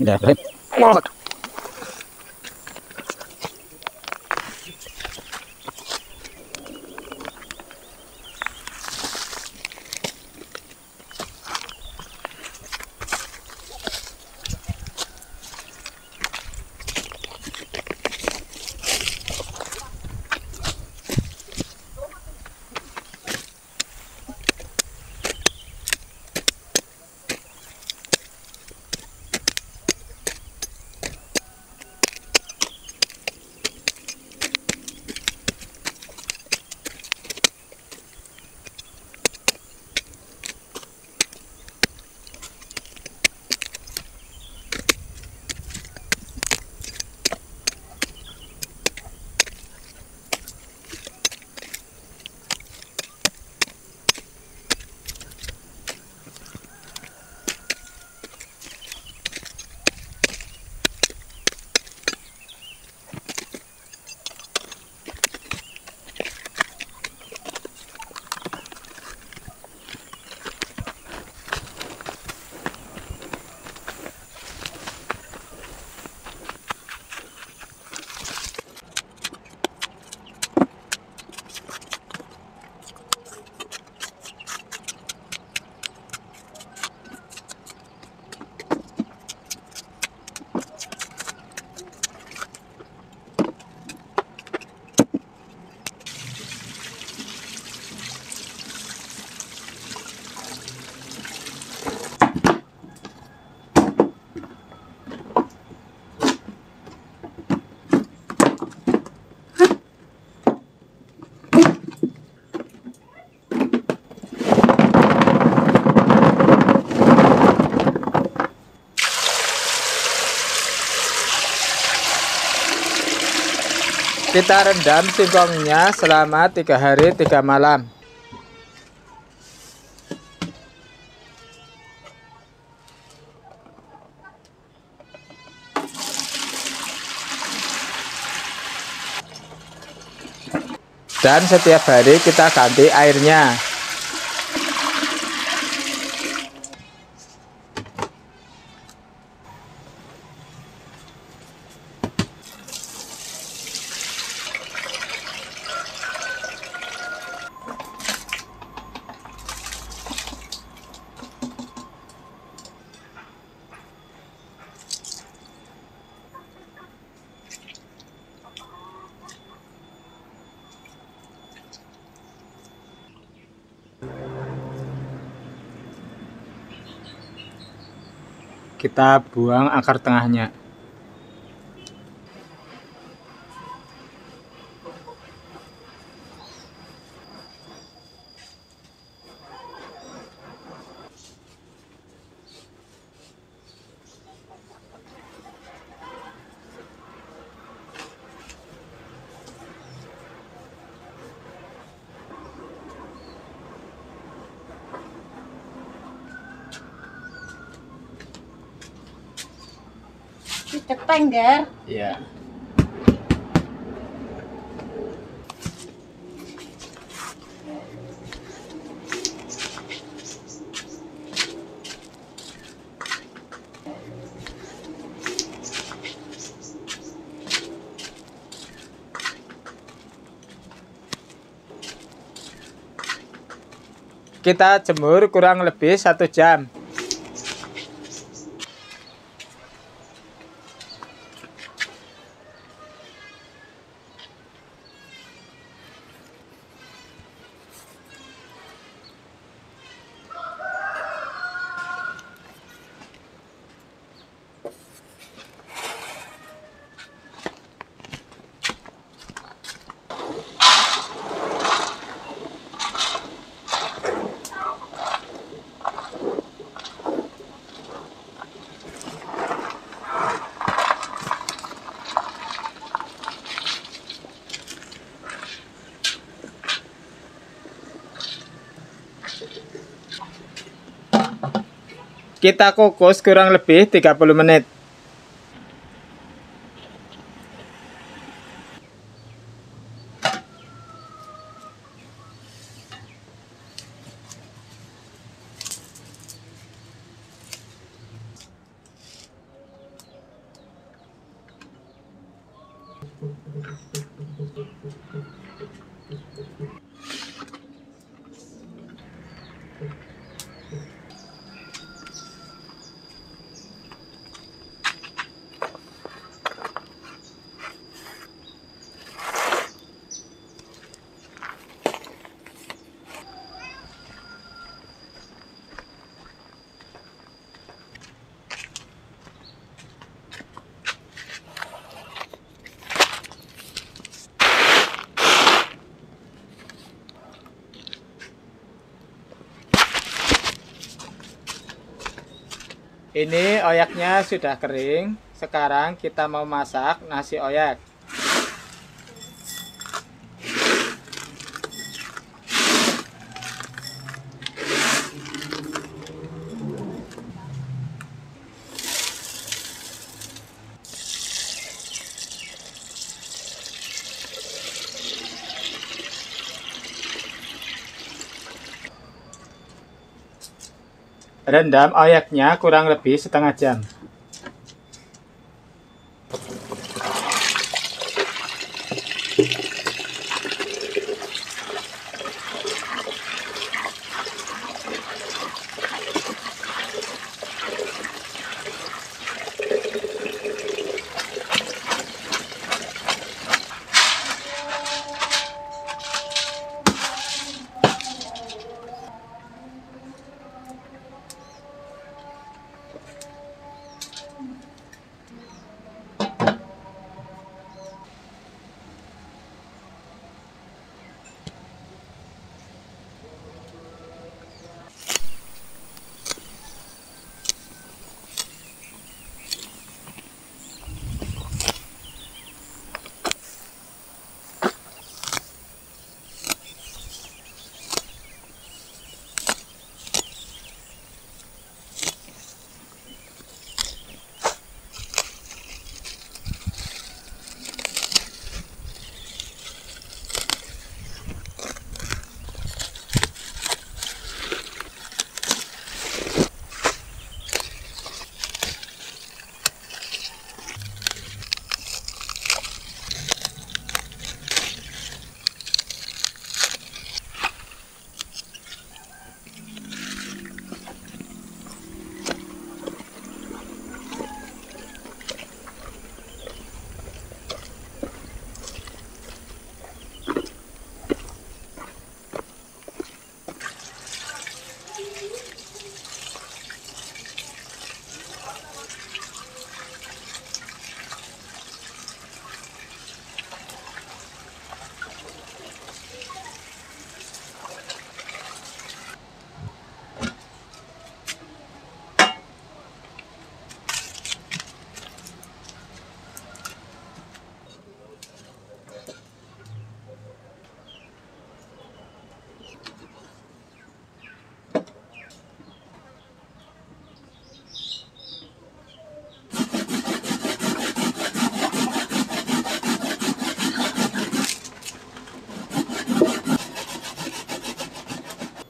Yeah. Kita rendam singkongnya selama tiga hari tiga malam. Dan setiap hari kita ganti airnya. Kita buang akar tengahnya. Cepeng, Der. Iya. Kita jemur kurang lebih satu jam. Kita kukus kurang lebih 30 menit. Ini oyaknya sudah kering. Sekarang kita mau masak nasi oyak. Rendam oyaknya kurang lebih setengah jam.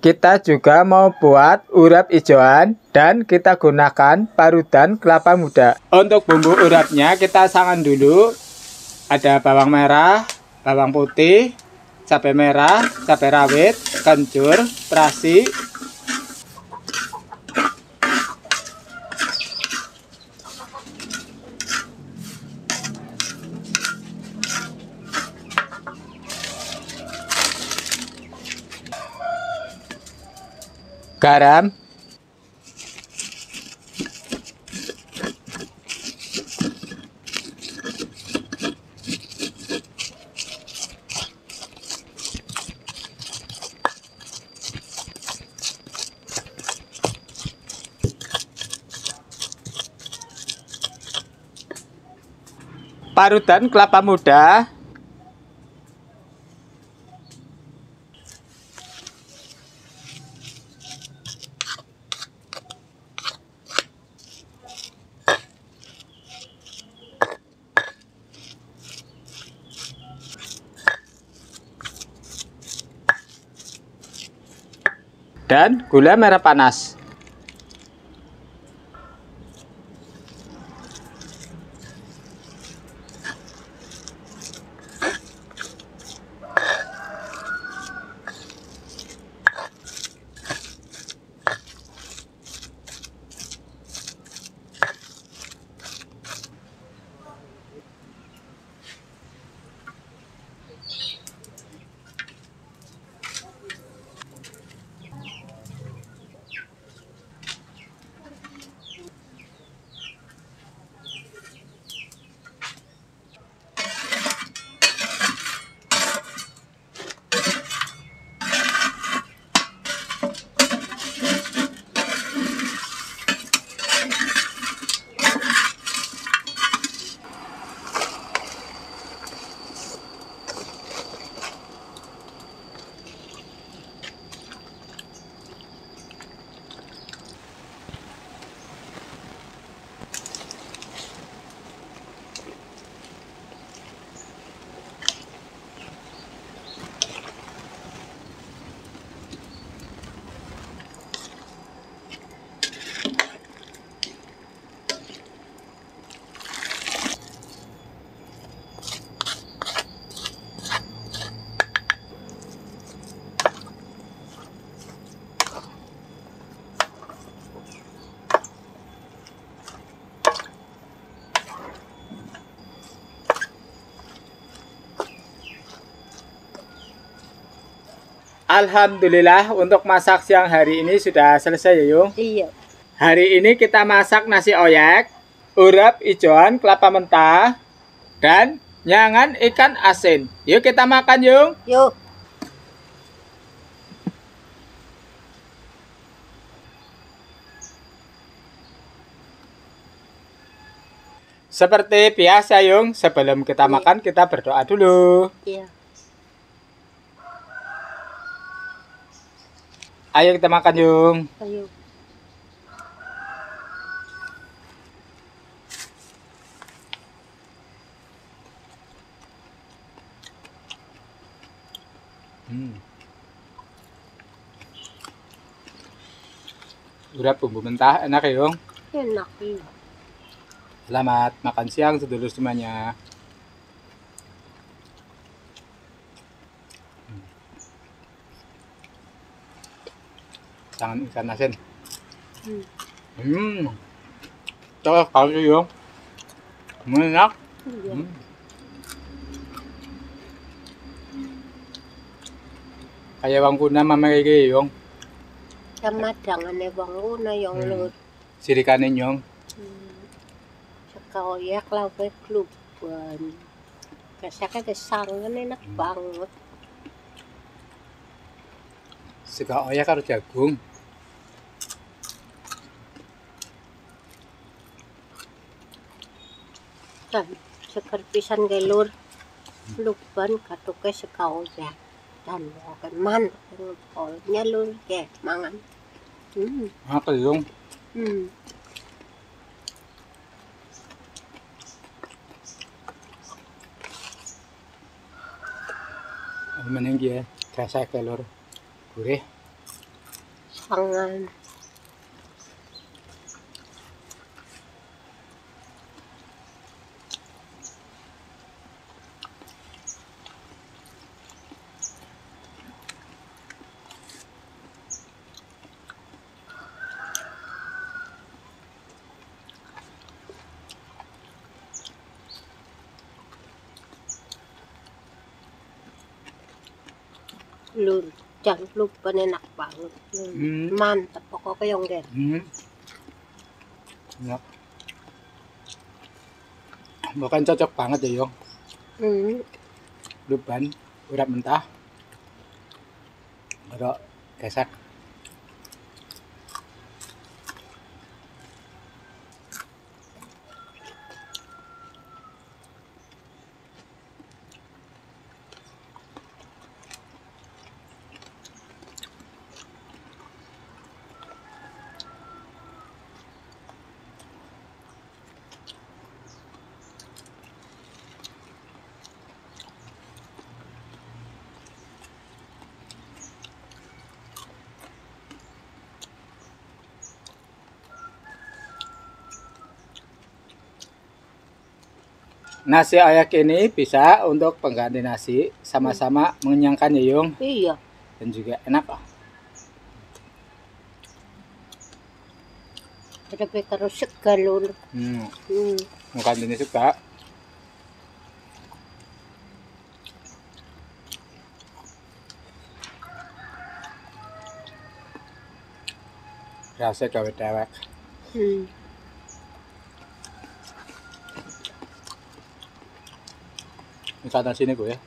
Kita juga mau buat urap hijauan dan kita gunakan parutan kelapa muda. Untuk bumbu urapnya kita sangan dulu. Ada bawang merah, bawang putih, cabai merah, cabai rawit, kencur, terasi, garam parutan kelapa muda dan gula merah panas. Alhamdulillah untuk masak siang hari ini sudah selesai ya Yung. Iya. Hari ini kita masak nasi oyek, urap ijoan kelapa mentah, dan nyangan ikan asin. Yuk kita makan Yung. Yuk. Seperti biasa Yung, sebelum kita Iya. makan kita berdoa dulu. Iya. Ayo kita makan Yung. Ayo. Hmm. Urap bumbu mentah enak ya Yung. Enak iya. Selamat makan siang sedulur semuanya. Jangan ikan asin. Hmm. Hmm. Cocok kali Yung. Enak. Hmm. Kayak bang kuna mama kayak Yung. Sama jangan ebang una yang Hmm. lut. Sirikanin Yung. Hmm. Sekaoyak lawe kluban. Kasaka kesangan enak Hmm. banget. Sega oyak karo jagung. Dan seker pisan gelur. Luban katuke sekaoyak. Dan bukan man. Ngepolnya lur ke mangan. Hmm. Apa Yung? Hmm. Yung giya? Kasa kalor. Gurih. Sangan. Jangan lupa enak banget. Lur. Hmm. Mantap pokoknya yang gen. Hmm. Enak. Bukan cocok banget ya Yung. Hmm. Luban, urap mentah. Ada kesak. Nasi ayak ini bisa untuk pengganti nasi, sama-sama mengenyangkan ya Yung Iya. dan juga enak. Ada karo segar lur. Hmm. Hmm. Ini suka. Rasa gawe dewek. Hmm. Misalnya sini gue ya.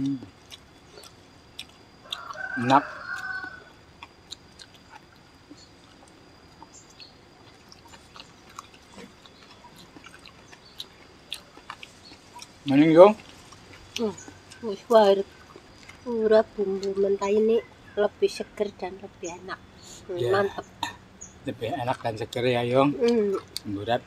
Hmm. Enak. Maning yung? Wis wae urap bumbu mentah ini lebih seger dan lebih enak. Ya. Mantap. Lebih enak dan seger ya yung. Hmm. Burat.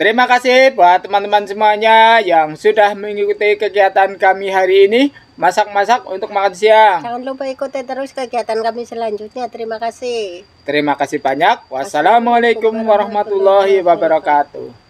Terima kasih buat teman-teman semuanya yang sudah mengikuti kegiatan kami hari ini masak-masak untuk makan siang. Jangan lupa ikuti terus kegiatan kami selanjutnya. Terima kasih. Terima kasih banyak. Wassalamualaikum warahmatullahi wabarakatuh.